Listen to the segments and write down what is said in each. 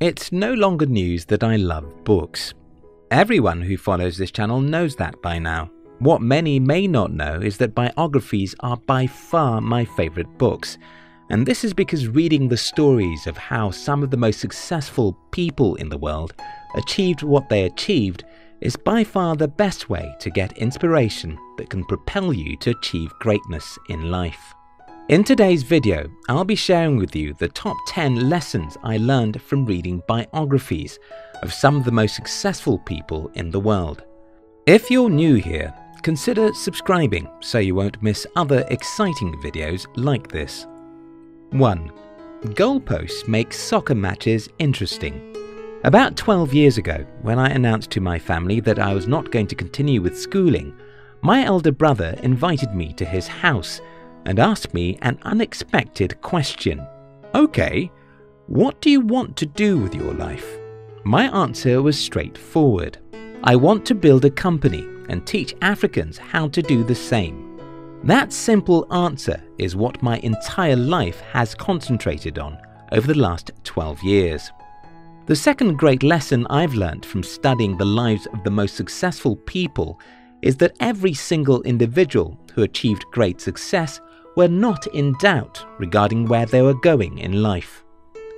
It's no longer news that I love books. Everyone who follows this channel knows that by now. What many may not know is that biographies are by far my favourite books, and this is because reading the stories of how some of the most successful people in the world achieved what they achieved is by far the best way to get inspiration that can propel you to achieve greatness in life. In today's video, I'll be sharing with you the top 10 lessons I learned from reading biographies of some of the most successful people in the world. If you're new here, consider subscribing so you won't miss other exciting videos like this. 1. Goalposts make soccer matches interesting. About 12 years ago, when I announced to my family that I was not going to continue with schooling, my elder brother invited me to his house and asked me an unexpected question. Okay, what do you want to do with your life? My answer was straightforward. I want to build a company and teach Africans how to do the same. That simple answer is what my entire life has concentrated on over the last 12 years. The second great lesson I've learnt from studying the lives of the most successful people is that every single individual who achieved great success were not in doubt regarding where they were going in life.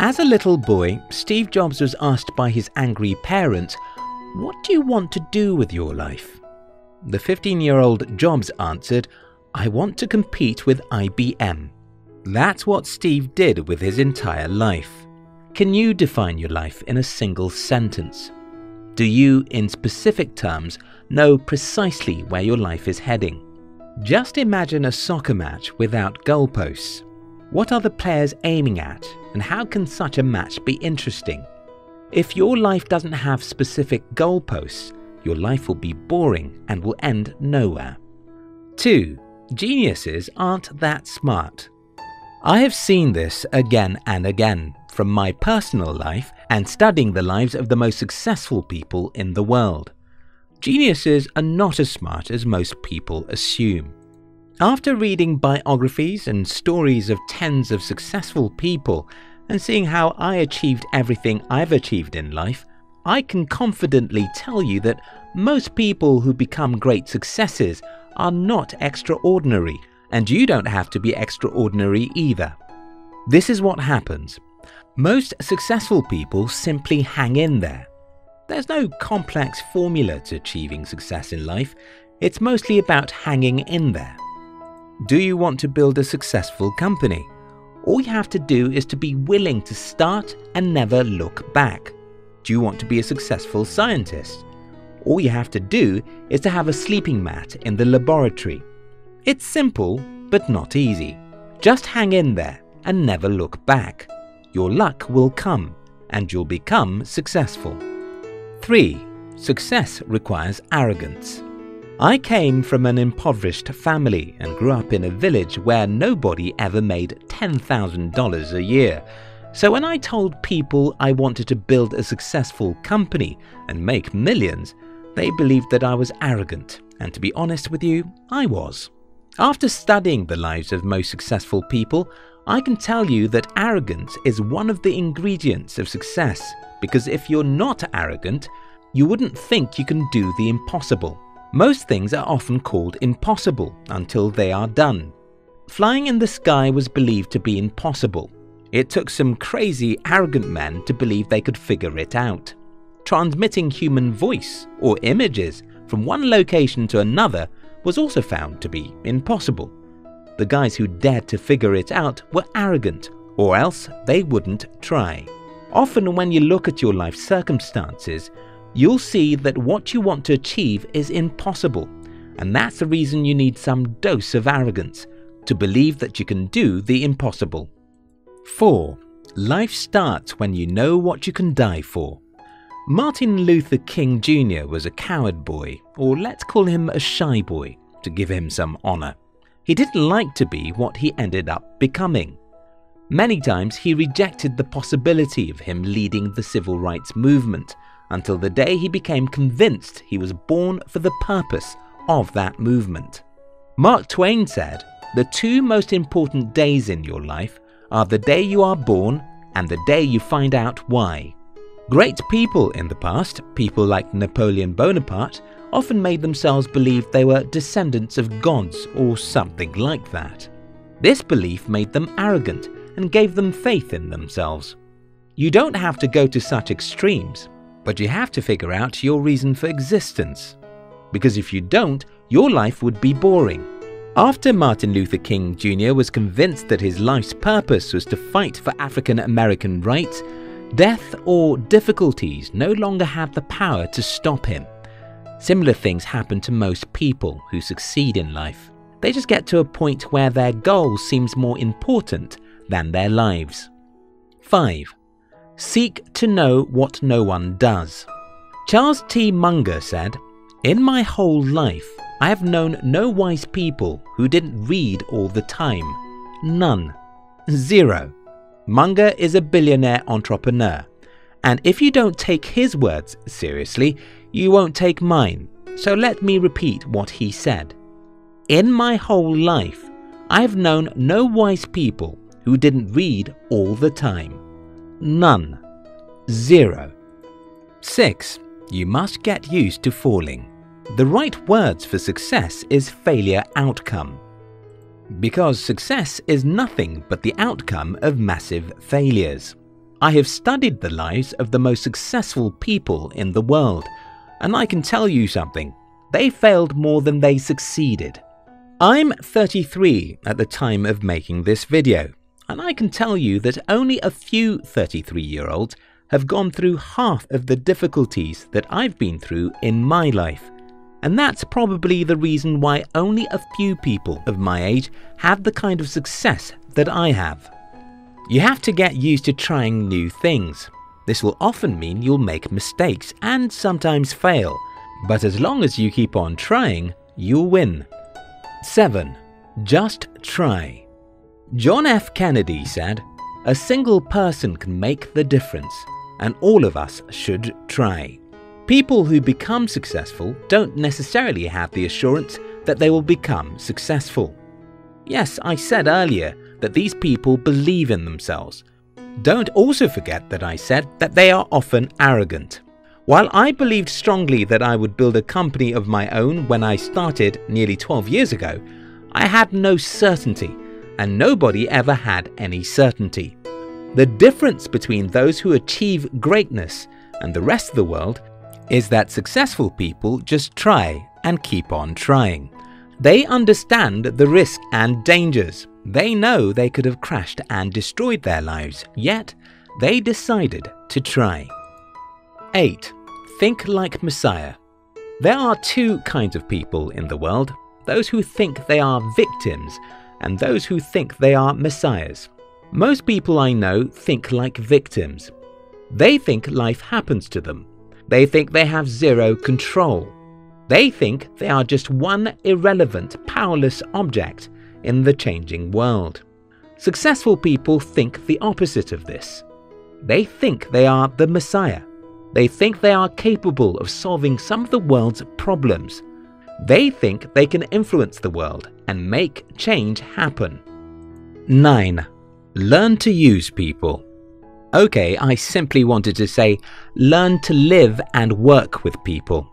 As a little boy, Steve Jobs was asked by his angry parents, What do you want to do with your life? The 15 year old Jobs answered, I want to compete with IBM. That's what Steve did with his entire life. Can you define your life in a single sentence? Do you, in specific terms, know precisely where your life is heading? Just imagine a soccer match without goalposts. What are the players aiming at, and how can such a match be interesting? If your life doesn't have specific goalposts, your life will be boring and will end nowhere. 2. Geniuses aren't that smart. I have seen this again and again from my personal life and studying the lives of the most successful people in the world. Geniuses are not as smart as most people assume. After reading biographies and stories of tens of successful people and seeing how I achieved everything I've achieved in life, I can confidently tell you that most people who become great successes are not extraordinary, and you don't have to be extraordinary either. This is what happens most successful people simply hang in there. There's no complex formula to achieving success in life, it's mostly about hanging in there. Do you want to build a successful company? All you have to do is to be willing to start and never look back. Do you want to be a successful scientist? All you have to do is to have a sleeping mat in the laboratory. It's simple, but not easy. Just hang in there and never look back your luck will come and you'll become successful. 3. Success requires arrogance. I came from an impoverished family and grew up in a village where nobody ever made $10,000 a year. So when I told people I wanted to build a successful company and make millions, they believed that I was arrogant, and to be honest with you, I was. After studying the lives of most successful people, I can tell you that arrogance is one of the ingredients of success because if you're not arrogant, you wouldn't think you can do the impossible. Most things are often called impossible until they are done. Flying in the sky was believed to be impossible. It took some crazy, arrogant men to believe they could figure it out. Transmitting human voice or images from one location to another was also found to be impossible. The guys who dared to figure it out were arrogant, or else they wouldn't try. Often, when you look at your life circumstances, you'll see that what you want to achieve is impossible, and that's the reason you need some dose of arrogance to believe that you can do the impossible. 4. Life starts when you know what you can die for. Martin Luther King Jr. was a coward boy, or let's call him a shy boy, to give him some honour. He didn't like to be what he ended up becoming. Many times he rejected the possibility of him leading the civil rights movement until the day he became convinced he was born for the purpose of that movement. Mark Twain said, The two most important days in your life are the day you are born and the day you find out why. Great people in the past, people like Napoleon Bonaparte, often made themselves believe they were descendants of gods or something like that. This belief made them arrogant and gave them faith in themselves. You don't have to go to such extremes, but you have to figure out your reason for existence. Because if you don't, your life would be boring. After Martin Luther King Jr. was convinced that his life's purpose was to fight for African American rights, death or difficulties no longer had the power to stop him. Similar things happen to most people who succeed in life. They just get to a point where their goal seems more important than their lives. 5. Seek to know what no one does. Charles T. Munger said, In my whole life, I have known no wise people who didn't read all the time. None. Zero. Munger is a billionaire entrepreneur. And if you don't take his words seriously, you won't take mine. So let me repeat what he said. In my whole life, I have known no wise people who didn't read all the time. None. Zero. 6. You must get used to falling. The right words for success is failure outcome. Because success is nothing but the outcome of massive failures. I have studied the lives of the most successful people in the world, and I can tell you something. They failed more than they succeeded. I'm 33 at the time of making this video, and I can tell you that only a few 33 year olds have gone through half of the difficulties that I've been through in my life. And that's probably the reason why only a few people of my age have the kind of success that I have. You have to get used to trying new things. This will often mean you'll make mistakes and sometimes fail, but as long as you keep on trying, you'll win. 7. Just try. John F. Kennedy said, A single person can make the difference, and all of us should try. People who become successful don't necessarily have the assurance that they will become successful. Yes, I said earlier that these people believe in themselves. Don't also forget that I said that they are often arrogant. While I believed strongly that I would build a company of my own when I started nearly 12 years ago, I had no certainty and nobody ever had any certainty. The difference between those who achieve greatness and the rest of the world is that successful people just try and keep on trying. They understand the risk and dangers. They know they could have crashed and destroyed their lives, yet they decided to try. 8. Think like Messiah. There are two kinds of people in the world those who think they are victims and those who think they are messiahs. Most people I know think like victims. They think life happens to them. They think they have zero control. They think they are just one irrelevant, powerless object in the changing world. Successful people think the opposite of this. They think they are the Messiah. They think they are capable of solving some of the world's problems. They think they can influence the world and make change happen. 9. Learn to use people. Okay, I simply wanted to say learn to live and work with people.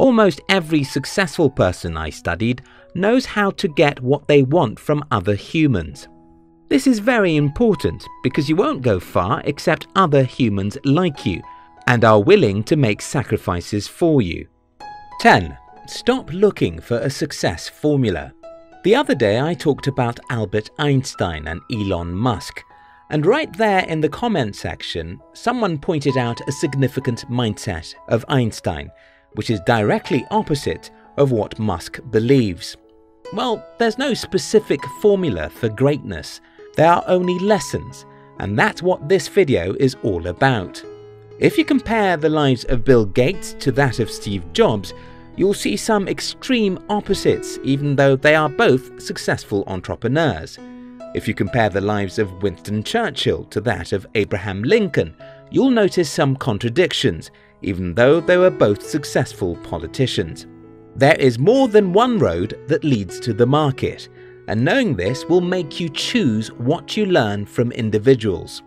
Almost every successful person I studied knows how to get what they want from other humans. This is very important because you won't go far except other humans like you and are willing to make sacrifices for you. 10. Stop looking for a success formula. The other day I talked about Albert Einstein and Elon Musk, and right there in the comment section, someone pointed out a significant mindset of Einstein, which is directly opposite of what Musk believes. Well, there's no specific formula for greatness, there are only lessons, and that's what this video is all about. If you compare the lives of Bill Gates to that of Steve Jobs, you'll see some extreme opposites, even though they are both successful entrepreneurs. If you compare the lives of Winston Churchill to that of Abraham Lincoln, you'll notice some contradictions, even though they were both successful politicians. There is more than one road that leads to the market, and knowing this will make you choose what you learn from individuals.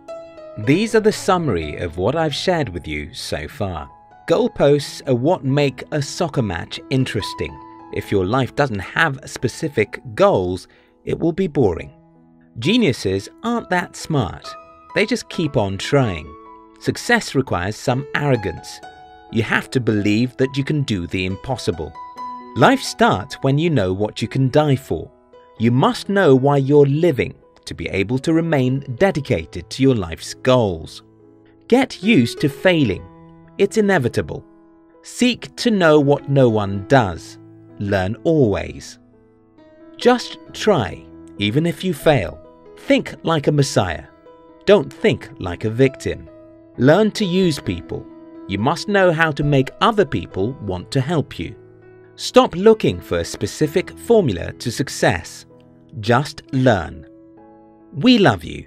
These are the summary of what I've shared with you so far. Goalposts are what make a soccer match interesting. If your life doesn't have specific goals, it will be boring. Geniuses aren't that smart. They just keep on trying. Success requires some arrogance. You have to believe that you can do the impossible. Life starts when you know what you can die for. You must know why you're living to be able to remain dedicated to your life's goals. Get used to failing. It's inevitable. Seek to know what no one does. Learn always. Just try, even if you fail. Think like a messiah. Don't think like a victim. Learn to use people. You must know how to make other people want to help you. Stop looking for a specific formula to success. Just learn. We love you.